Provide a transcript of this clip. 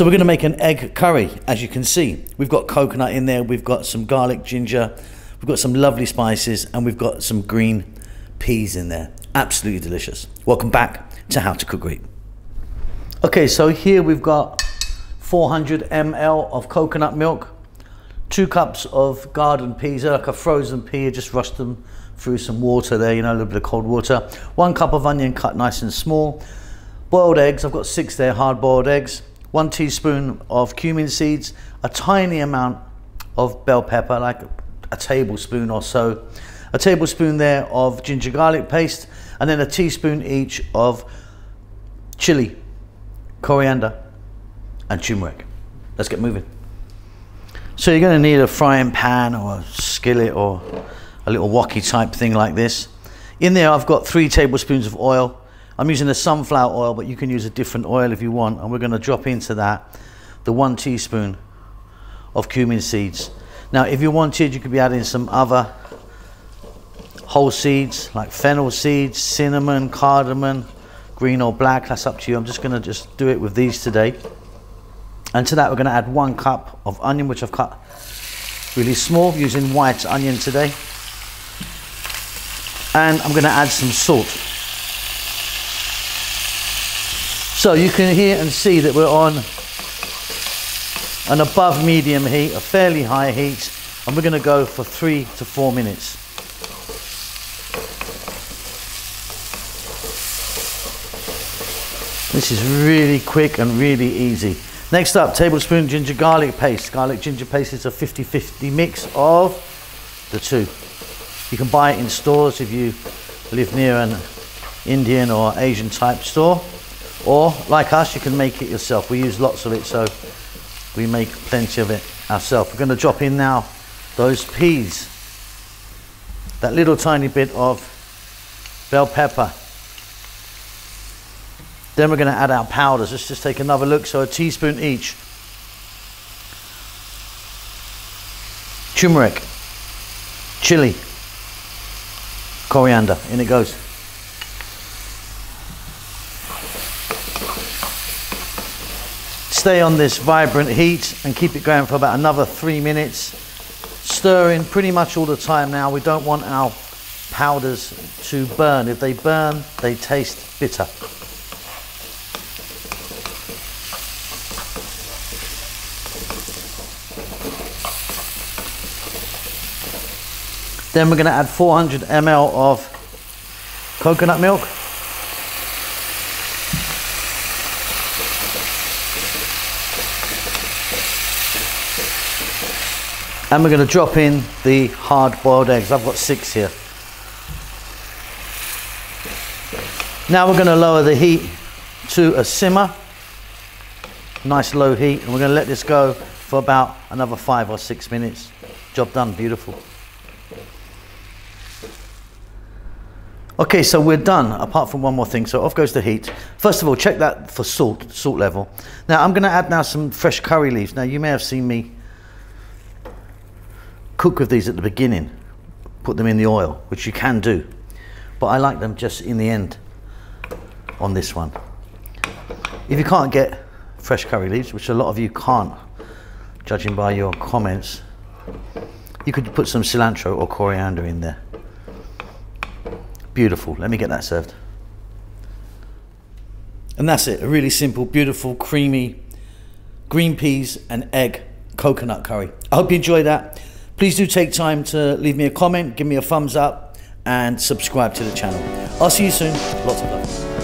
So we're going to make an egg curry, as you can see. We've got coconut in there, we've got some garlic, ginger, we've got some lovely spices, and we've got some green peas in there. Absolutely delicious. Welcome back to How to Cook Great. Okay, so here we've got 400 ml of coconut milk, two cups of garden peas, like a frozen pea, just rushed them through some water there, you know, a little bit of cold water. One cup of onion cut nice and small. Boiled eggs, I've got six there, hard boiled eggs. One teaspoon of cumin seeds, a tiny amount of bell pepper, like a tablespoon or so. A tablespoon there of ginger garlic paste, and then a teaspoon each of chili, coriander, and turmeric. Let's get moving. So you're going to need a frying pan or a skillet or a little woky type thing like this. In there I've got three tablespoons of oil. I'm using a sunflower oil, but you can use a different oil if you want. And we're going to drop into that the one teaspoon of cumin seeds. Now, if you wanted, you could be adding some other whole seeds like fennel seeds, cinnamon, cardamom, green or black. That's up to you. I'm just going to just do it with these today. And to that, we're going to add one cup of onion, which I've cut really small, using white onion today. And I'm going to add some salt. So you can hear and see that we're on an above medium heat, a fairly high heat, and we're going to go for three to four minutes. This is really quick and really easy. Next up, tablespoon ginger garlic paste. Garlic ginger paste is a 50-50 mix of the two. You can buy it in stores if you live near an Indian or Asian type store. Or, like us, you can make it yourself. We use lots of it, so we make plenty of it ourselves. We're going to drop in now those peas. That little tiny bit of bell pepper then we're going to add our powders. Let's just take another look. So a teaspoon each. Turmeric, chili, coriander. In it goes. Stay on this vibrant heat and keep it going for about another three minutes. Stirring pretty much all the time now. We don't want our powders to burn. If they burn, they taste bitter. Then we're going to add 400 ml of coconut milk. And we're going to drop in the hard boiled eggs. I've got six here. Now we're going to lower the heat to a simmer. Nice low heat. And we're going to let this go for about another five or six minutes. Job done, beautiful. Okay, so we're done, apart from one more thing. So off goes the heat. First of all, check that for salt, salt level. Now I'm gonna add now some fresh curry leaves. Now you may have seen me cook with these at the beginning, put them in the oil, which you can do. But I like them just in the end on this one. If you can't get fresh curry leaves, which a lot of you can't, judging by your comments, you could put some cilantro or coriander in there. Beautiful. Let me get that served. And that's it. A really simple, beautiful, creamy green peas and egg coconut curry. I hope you enjoy that. Please do take time to leave me a comment, give me a thumbs up, and subscribe to the channel. I'll see you soon. Lots of love.